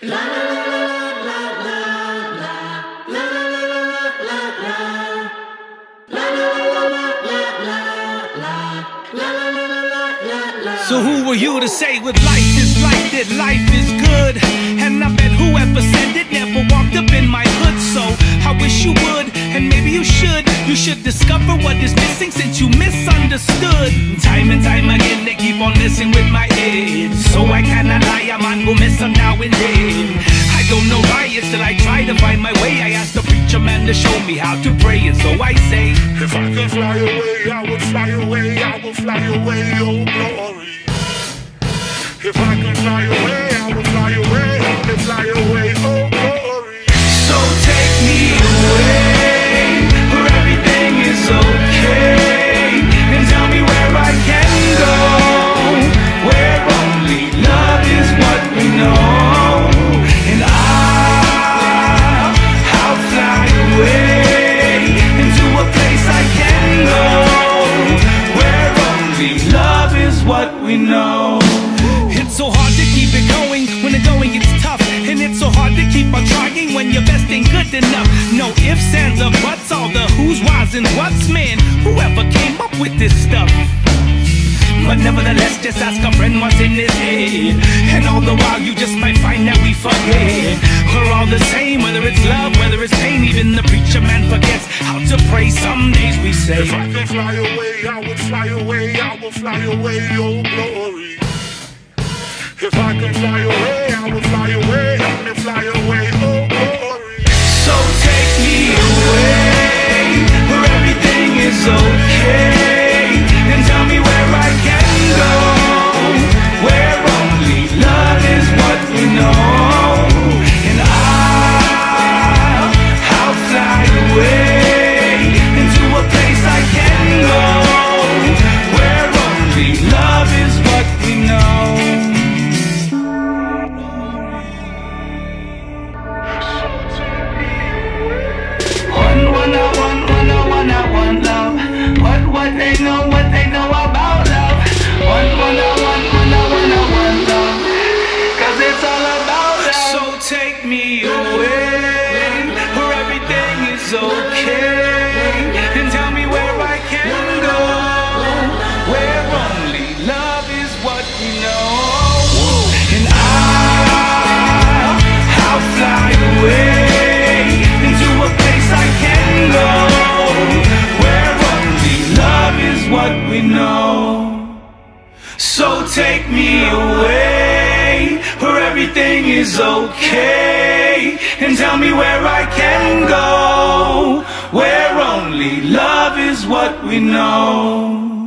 So who were you to say what life is like that life is good? And I bet whoever said it never walked up in my misunderstood. Time and time again they keep on messing with my head. So I cannot lie, I'm on go miss them now and then. I don't know why it's till I try to find my way. I asked the preacher man to show me how to pray, and so I say, If I could fly away, I would fly away, I would fly away, oh glory. If I could fly away, I would fly away, I would fly away, keep on trying when your best ain't good enough. No ifs, ands, or buts, all the who's, whys, and what's, man. Whoever came up with this stuff. But nevertheless, just ask a friend what's in his head. And all the while, you just might find that we forget. We're all the same, whether it's love, whether it's pain. Even the preacher man forgets how to pray. Some days we say, If I could fly away, I would fly away, I would fly away, oh glory. We know. So take me away where everything is okay. And tell me where I can go. Where only love is what we know.